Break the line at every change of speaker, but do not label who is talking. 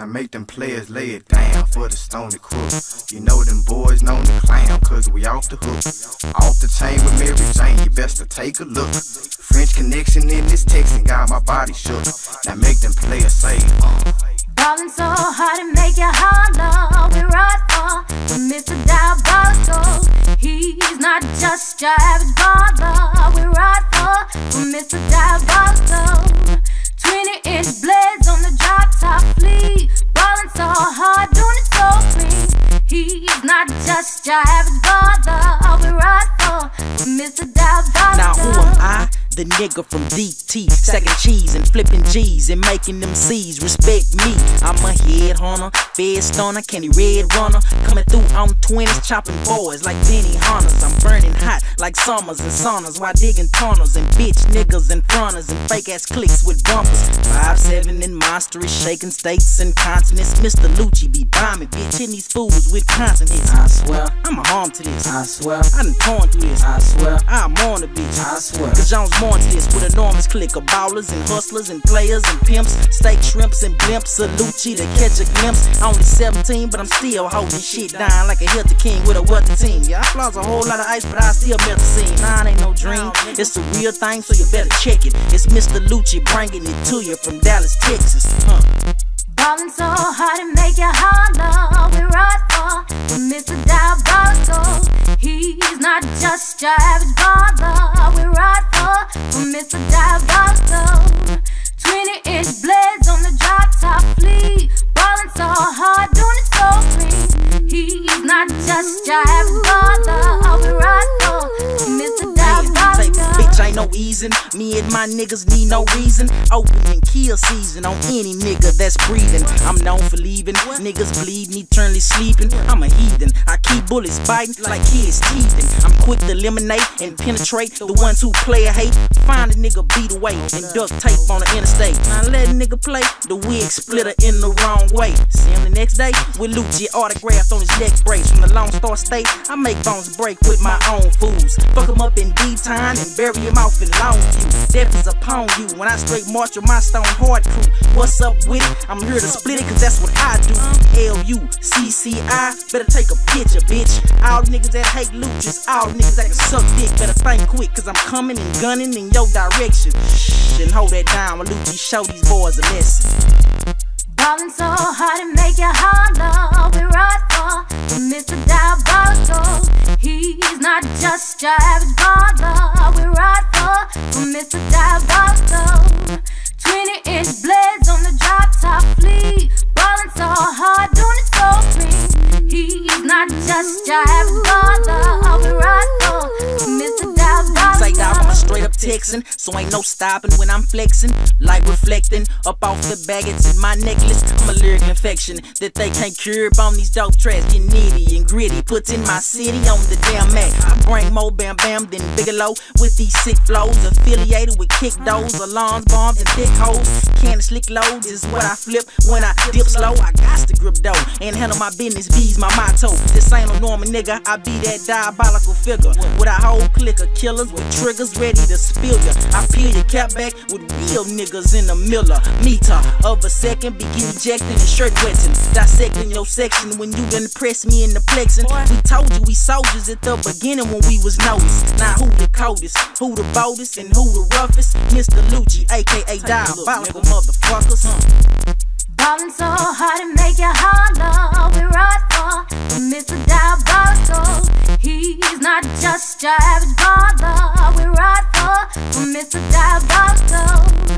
Now make them players lay it down for the Stoney Crook. You know them boys known to clown, cause we off the hook. Off the chain with Mary Jane, you best to take a look. French connection in this texting got my body shook. Now make them players say, uh.
Ballin' so hard to make you holler. We ride for Mr. Diabolical. He's not just your average baller. We ride for Mr. Diabolical. Not just your average baller. We ride for Mr. Diabolical.
Now who am I? The nigga from DT, second cheese and flipping G's and making them C's respect me. I'm a head hunter, fed stunner, candy red runner, coming through on 20s, chopping boys like Benny Hunters. I'm burning hot like summers and saunas while digging tunnels and bitch niggas and fronters and fake ass clicks with bumpers. Five seven and monstrous, shaking states and continents. Mr. Lucci be bombing, bitch, hitting these fools with consonants.
I swear,
I'm a harm to this.
I swear,
I done torn through this.
I swear,
I'm on the bitch.
I swear.
Jones this with enormous clique of ballers and hustlers and players and pimps, steak shrimps and blimps, Salucci to catch a glimpse. Only 17, but I'm still holding shit down like a healthy king with a wealthy team. Yeah, I flaws a whole lot of ice, but I still melt the scene. Nah, it ain't no dream. It's a real thing, so you better check it. It's Mr. Lucci bringing it to you from Dallas, Texas. Huh.
Ballin' so hard to make you holler. We ride
no easing. Me and my niggas need no reason. Opening kill season on any nigga that's breathing. I'm known for leaving. Niggas bleeding, eternally sleeping. I'm a heathen. I keep bullets biting like kids teething. I'm quick to eliminate and penetrate the ones who play a hate. Find a nigga beat away and duct tape on the interstate. Now let a nigga play the wig splitter in the wrong way. Him the next day with Lucci autographed on his neck brace. From the Lone Star State, I make bones break with my own fools. Fuck him up in D time and bury him off in Longview. Death is upon you when I straight march with my stone hard crew. What's up with it? I'm here to split it cause that's what I do. L-U-C-C-I, better take a picture, bitch. All niggas that hate Lucci's, all niggas that can suck dick, better think quick cause I'm coming and gunning in your direction. And hold that down Lucci show these boys a lesson.
Ballin' so hard to make you holler. We ride for Mr. Diabolical. He's not just your average baller. We ride for Mr. Diabolical. So
ain't no stopping when I'm flexing. Like reflecting up off the baggage in my necklace. I'm a lyrical infection that they can't cure up on these dope tracks. Get nitty and gritty, puts in my city on the damn map. I bring more bam bam than Bigelow with these sick flows. Affiliated with kick doors, alarms, bombs, and thick hoes. Candy slick loads is what I flip when I dip slow. I got to grip dough and handle my business. B's my motto. This ain't no normal nigga. I be that diabolical figure with a whole clique of killers with triggers ready to spill ya. I peel your cap back with real niggas in the miller. Meter of a second, begin ejecting and shirt wetting. Dissecting your section when you done press me in the plexing. We told you we soldiers at the beginning when we was noticed. Now who the coldest, who the boldest, and who the roughest? Mr. Lucci, aka Diabolical motherfuckers.
Ballin' so hard to make you holler. We ride for Mr. Diabolical. He's not just your average baller. We ride for Mr. Diabolical.